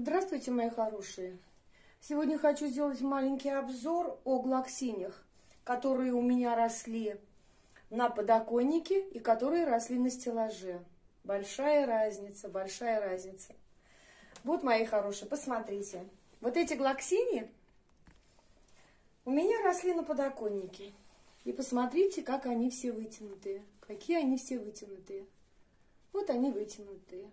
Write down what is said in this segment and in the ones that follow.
Здравствуйте, мои хорошие! Сегодня хочу сделать маленький обзор о глоксинях, которые у меня росли на подоконнике и которые росли на стеллаже. Большая разница, большая разница. Вот, мои хорошие, посмотрите. Вот эти глоксини у меня росли на подоконнике. И посмотрите, как они все вытянутые. Какие они все вытянутые. Вот они вытянутые.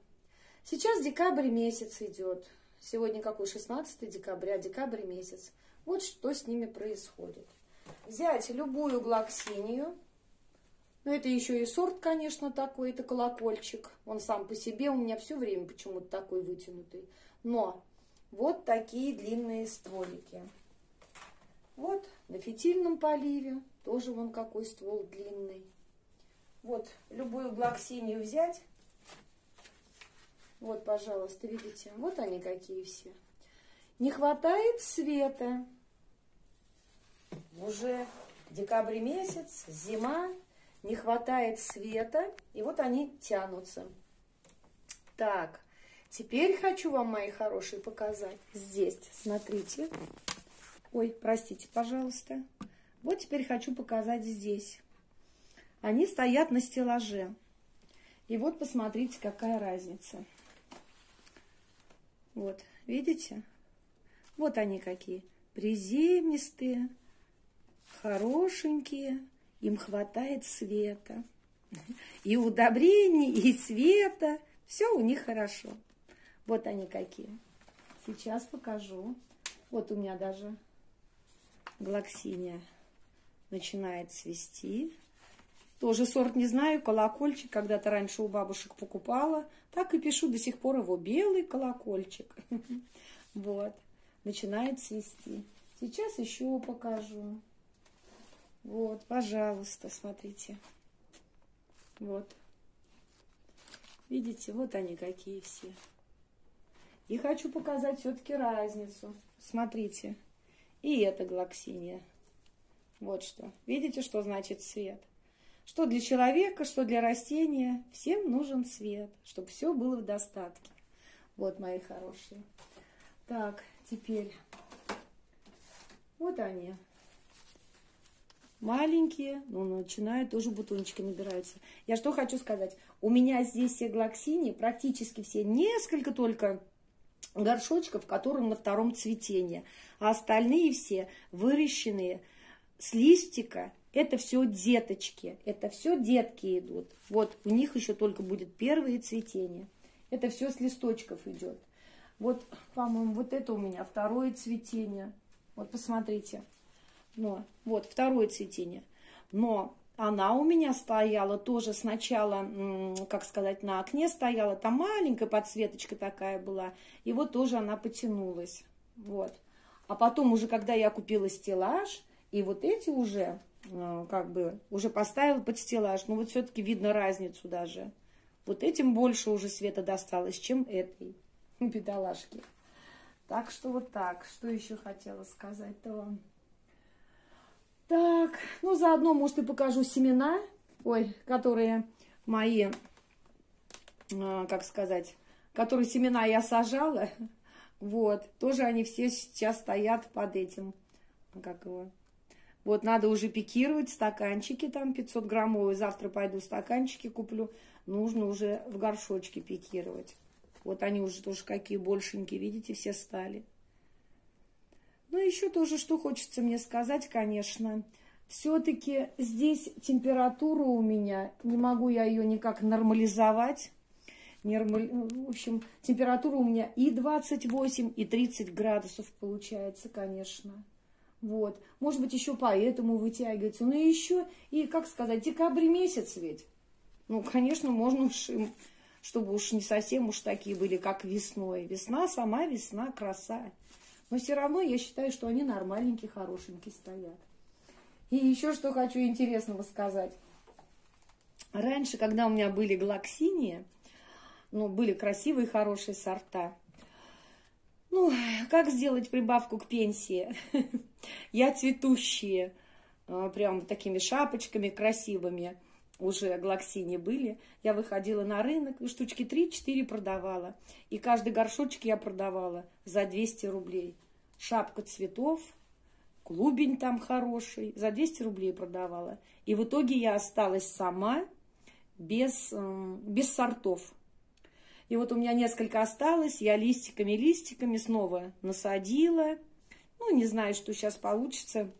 Сейчас декабрь месяц идет. Сегодня какой? 16 декабря, декабрь месяц. Вот что с ними происходит. Взять любую глоксинию. Ну, это еще и сорт, конечно, такой. Это колокольчик. Он сам по себе у меня все время почему-то такой вытянутый. Но вот такие длинные стволики. Вот на фитильном поливе. Тоже вон какой ствол длинный. Вот любую глоксинию взять вот, пожалуйста, видите? Вот они какие все. Не хватает света. Уже декабрь месяц, зима, не хватает света. И вот они тянутся. Так, теперь хочу вам, мои хорошие, показать. Здесь, смотрите. Ой, простите, пожалуйста. Вот теперь хочу показать здесь. Они стоят на стеллаже. И вот посмотрите, какая разница. Вот, видите? Вот они какие. Приземистые, хорошенькие. Им хватает света. И удобрений, и света. Все у них хорошо. Вот они какие. Сейчас покажу. Вот у меня даже глоксиния начинает цвести. Тоже сорт не знаю, колокольчик. Когда-то раньше у бабушек покупала. Так и пишу до сих пор его. Белый колокольчик. Вот. Начинает цвести. Сейчас еще покажу. Вот, пожалуйста, смотрите. Вот. Видите, вот они какие все. И хочу показать все-таки разницу. Смотрите. И это глоксиния. Вот что. Видите, что значит цвет? Что для человека, что для растения, всем нужен свет, чтобы все было в достатке. Вот, мои хорошие. Так, теперь вот они. Маленькие, но начинают тоже бутончики набираются. Я что хочу сказать. У меня здесь все глоксини, практически все, несколько только горшочков, которые на втором цветении. А остальные все выращенные с листика это все деточки, это все детки идут. Вот у них еще только будет первые цветения. Это все с листочков идет. Вот, по-моему, вот это у меня второе цветение. Вот посмотрите. Но, вот второе цветение. Но она у меня стояла тоже сначала, как сказать, на окне стояла. Там маленькая подсветочка такая была. И вот тоже она потянулась. Вот. А потом уже, когда я купила стеллаж, и вот эти уже как бы уже поставил под стеллаж, но вот все-таки видно разницу даже. Вот этим больше уже света досталось, чем этой бедолашке. Так что вот так. Что еще хотела сказать-то вам? Так, ну заодно, может, и покажу семена, ой, которые мои, э, как сказать, которые семена я сажала. Вот, тоже они все сейчас стоят под этим, как его, вот надо уже пикировать стаканчики, там 500 граммовые. Завтра пойду стаканчики куплю. Нужно уже в горшочке пикировать. Вот они уже тоже какие большенькие, видите, все стали. Ну, еще тоже, что хочется мне сказать, конечно. Все-таки здесь температура у меня, не могу я ее никак нормализовать. Нормаль... В общем, температура у меня и 28, и 30 градусов получается, конечно. Вот. Может быть, еще поэтому вытягивается. Ну, еще и, как сказать, декабрь месяц ведь. Ну, конечно, можно уж чтобы уж не совсем уж такие были, как весной. Весна, сама весна, краса. Но все равно я считаю, что они нормальненькие, хорошенькие стоят. И еще что хочу интересного сказать. Раньше, когда у меня были глоксинии, ну, были красивые, хорошие сорта, ну, как сделать прибавку к пенсии? Я цветущие, а, прям такими шапочками красивыми. уже глоксини были, я выходила на рынок штучки 3-4 продавала. И каждый горшочек я продавала за 200 рублей. Шапка цветов, клубень там хороший, за 200 рублей продавала. И в итоге я осталась сама без, без сортов. И вот у меня несколько осталось, я листиками-листиками снова насадила. Ну, не знаю, что сейчас получится.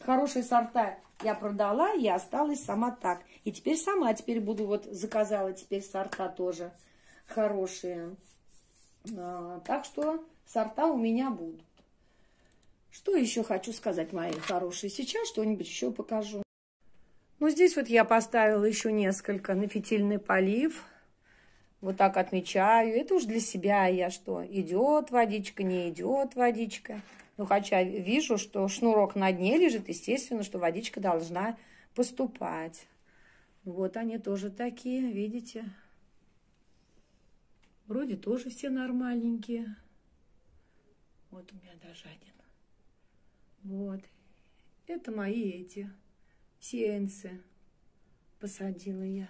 Хорошие сорта я продала, и осталась сама так. И теперь сама, теперь буду вот, заказала теперь сорта тоже хорошие. А, так что сорта у меня будут. Что еще хочу сказать, мои хорошие? Сейчас что-нибудь еще покажу. Ну, здесь вот я поставила еще несколько на фитильный полив. Вот так отмечаю. Это уж для себя я что? Идет водичка, не идет водичка. Ну, хотя вижу, что шнурок на дне лежит, естественно, что водичка должна поступать. Вот они тоже такие, видите? Вроде тоже все нормальненькие. Вот у меня даже один. Вот. Это мои эти сеянцы. Посадила я.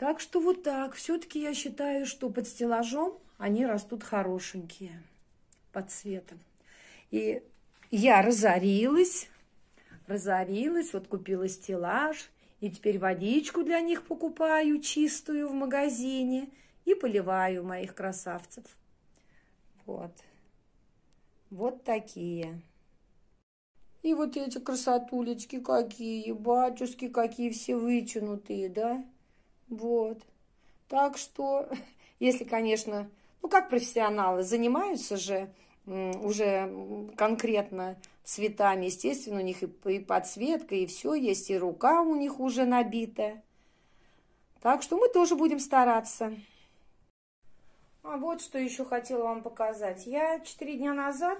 Так что вот так. Все-таки я считаю, что под стеллажом они растут хорошенькие под цветом. И я разорилась, разорилась, вот купила стеллаж, и теперь водичку для них покупаю чистую в магазине и поливаю моих красавцев. Вот. Вот такие. И вот эти красотулечки какие, батюшки какие все вытянутые, да? Вот. Так что, если, конечно, ну как профессионалы занимаются же уже конкретно цветами. Естественно, у них и, подсветка, и все есть, и рука у них уже набита. Так что мы тоже будем стараться. А вот что еще хотела вам показать. Я четыре дня назад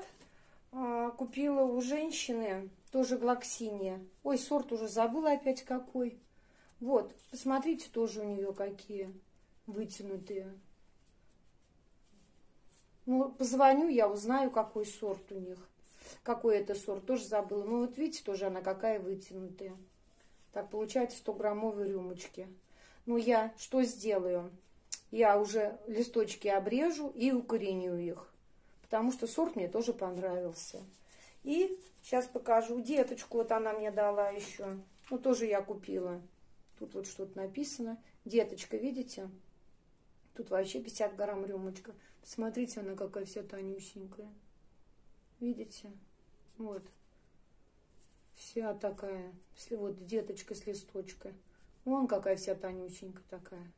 а, купила у женщины тоже глоксиния. Ой, сорт уже забыла опять какой. Вот, посмотрите тоже у нее какие вытянутые. Ну, позвоню, я узнаю, какой сорт у них. Какой это сорт, тоже забыла. Ну, вот видите, тоже она какая вытянутая. Так, получается 100-граммовые рюмочки. Ну, я что сделаю? Я уже листочки обрежу и укореню их. Потому что сорт мне тоже понравился. И сейчас покажу деточку. Вот она мне дала еще. Ну, тоже я купила. Тут вот что-то написано. Деточка, видите? Тут вообще 50 грамм рюмочка. Посмотрите, она какая вся тонюсенькая. Видите? Вот. Вся такая. Вот деточка с листочка. Вон какая вся тонюсенькая такая.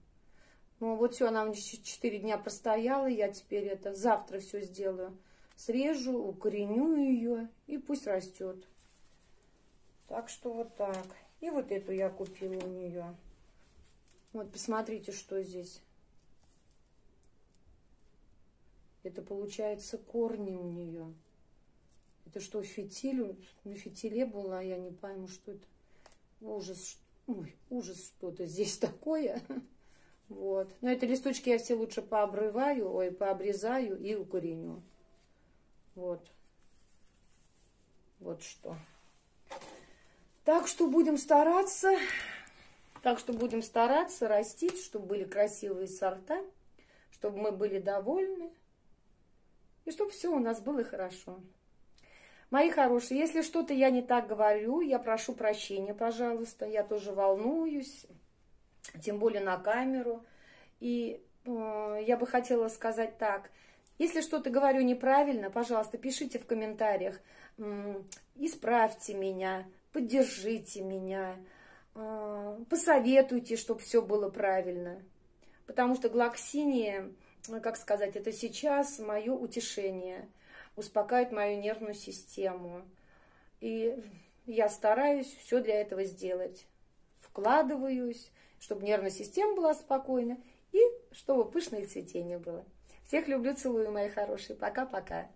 Ну, вот все, она у меня 4 дня простояла. Я теперь это завтра все сделаю. Срежу, укореню ее и пусть растет. Так что вот так. И вот эту я купила у нее. Вот, посмотрите, что здесь. Это получается корни у нее. Это что, фитиль? На фитиле была, я не пойму, что это. Ужас. Ой, ужас что-то здесь такое. Вот. Но эти листочки я все лучше пообрываю, ой, пообрезаю и укореню. Вот. Вот что. Так что будем стараться. Так что будем стараться растить, чтобы были красивые сорта, чтобы мы были довольны и чтобы все у нас было хорошо. Мои хорошие, если что-то я не так говорю, я прошу прощения, пожалуйста. Я тоже волнуюсь, тем более на камеру. И э, я бы хотела сказать так. Если что-то говорю неправильно, пожалуйста, пишите в комментариях. Э, исправьте меня, поддержите меня, э, посоветуйте, чтобы все было правильно. Потому что глоксиния ну, как сказать, это сейчас мое утешение, успокаивает мою нервную систему. И я стараюсь все для этого сделать. Вкладываюсь, чтобы нервная система была спокойна и чтобы пышное цветение было. Всех люблю, целую, мои хорошие. Пока-пока.